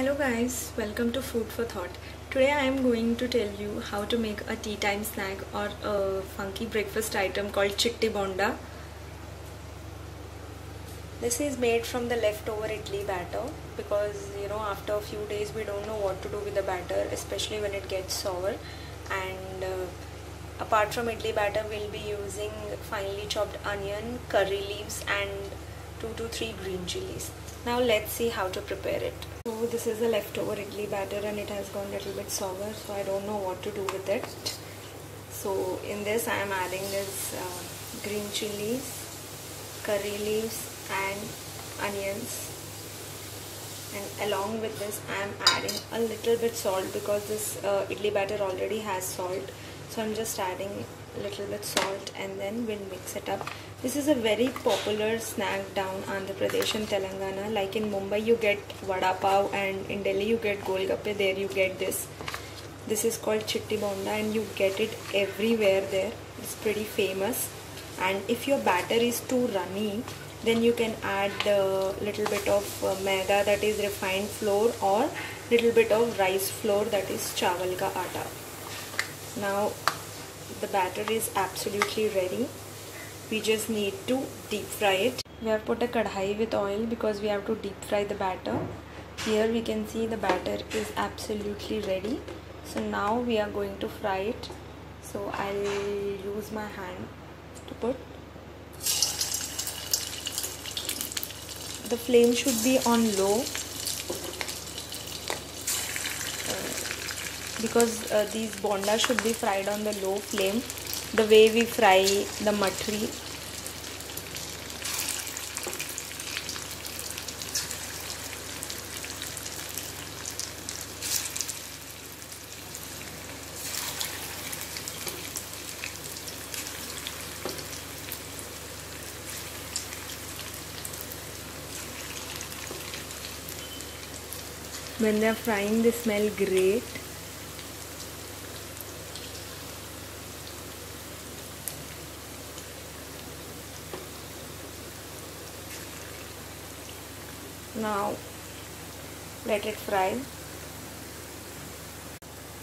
Hello guys, welcome to Food for Thought. Today I am going to tell you how to make a tea time snack or a funky breakfast item called chitti bonda. This is made from the leftover idli batter because you know after a few days we don't know what to do with the batter especially when it gets sour and uh, apart from idli batter we'll be using finely chopped onion, curry leaves and 2 to 3 green chilies. Now let's see how to prepare it. So this is a leftover idli batter and it has gone a little bit sour so I don't know what to do with it. So in this I am adding this uh, green chilies, curry leaves and onions and along with this I am adding a little bit salt because this uh, idli batter already has salt so I'm just adding a little bit salt and then we'll mix it up. This is a very popular snack down Andhra Pradesh and Telangana. Like in Mumbai you get vada pav and in Delhi you get golgappe. There you get this. This is called chitti bonda and you get it everywhere there. It's pretty famous. And if your batter is too runny then you can add a little bit of uh, maida that is refined flour or little bit of rice flour that is chawal ka atta now the batter is absolutely ready. We just need to deep fry it. We have put a kadhai with oil because we have to deep fry the batter. Here we can see the batter is absolutely ready. So now we are going to fry it. So I'll use my hand to put. The flame should be on low because uh, these bonda should be fried on the low flame the way we fry the matri when they are frying they smell great now let it fry.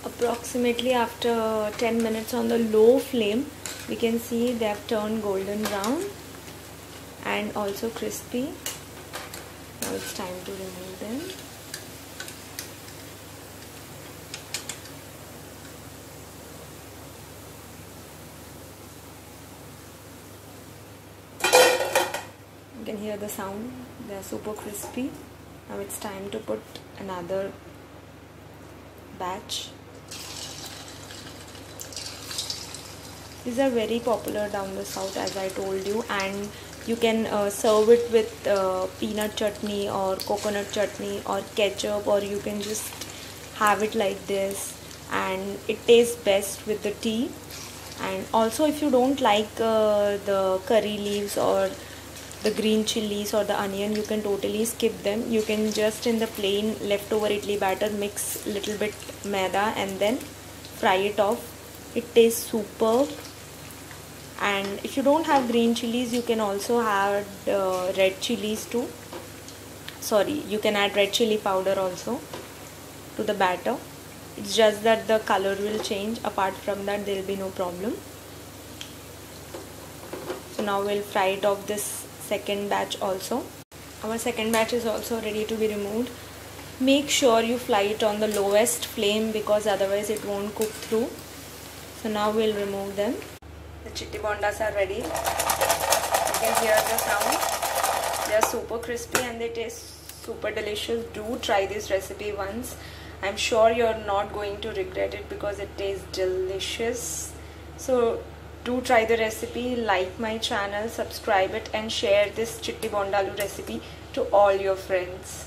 Approximately after 10 minutes on the low flame we can see they have turned golden brown and also crispy. Now it's time to remove them can hear the sound. They are super crispy. Now it's time to put another batch. These are very popular down the south as I told you and you can uh, serve it with uh, peanut chutney or coconut chutney or ketchup or you can just have it like this. And it tastes best with the tea. And also if you don't like uh, the curry leaves or the green chilies or the onion you can totally skip them. You can just in the plain leftover idli batter mix little bit maida and then fry it off. It tastes superb. And if you don't have green chilies you can also add uh, red chilies too. Sorry you can add red chili powder also to the batter. It's just that the color will change. Apart from that there will be no problem. So now we'll fry it off this second batch also. Our second batch is also ready to be removed. Make sure you fry it on the lowest flame because otherwise it won't cook through. So now we'll remove them. The chitti bondas are ready. You can hear the sound. They are super crispy and they taste super delicious. Do try this recipe once. I'm sure you're not going to regret it because it tastes delicious. So do try the recipe like my channel subscribe it and share this chitti bondalu recipe to all your friends